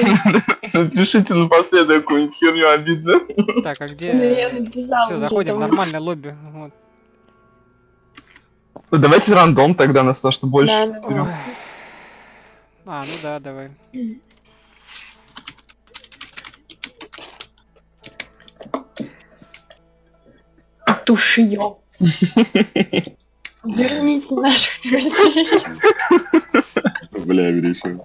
Напишите напоследок какую-нибудь херню обидно. Так, а я где... Все, заходим нормальное лобби. Вот. Ну, давайте рандом тогда нас то, что больше. А, ну да, давай. Тушьё. Верните наших друзей. Бля, решил.